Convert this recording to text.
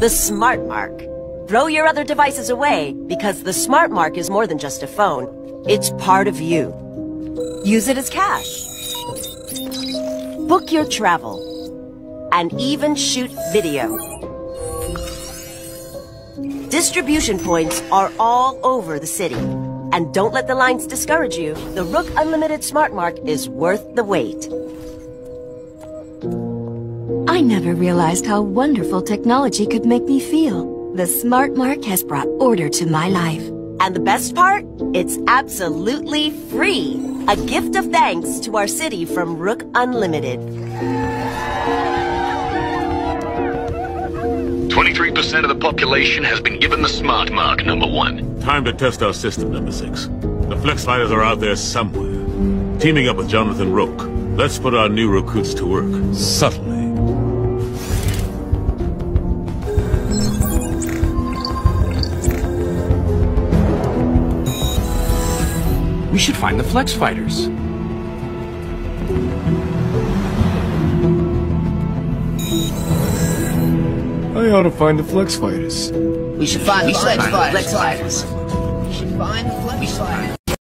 The Smart Mark. Throw your other devices away, because the Smart Mark is more than just a phone. It's part of you. Use it as cash. Book your travel. And even shoot video. Distribution points are all over the city. And don't let the lines discourage you. The Rook Unlimited Smart Mark is worth the wait. I never realized how wonderful technology could make me feel. The Smart Mark has brought order to my life. And the best part? It's absolutely free. A gift of thanks to our city from Rook Unlimited. 23% of the population has been given the smart mark, number one. Time to test our system, number six. The Flex Fighters are out there somewhere. Teaming up with Jonathan Rook. Let's put our new recruits to work. Subtly. We should find the Flex Fighters. I ought to find the Flex Fighters. We should find the Flex Fighters. We should find the Flex Fighters.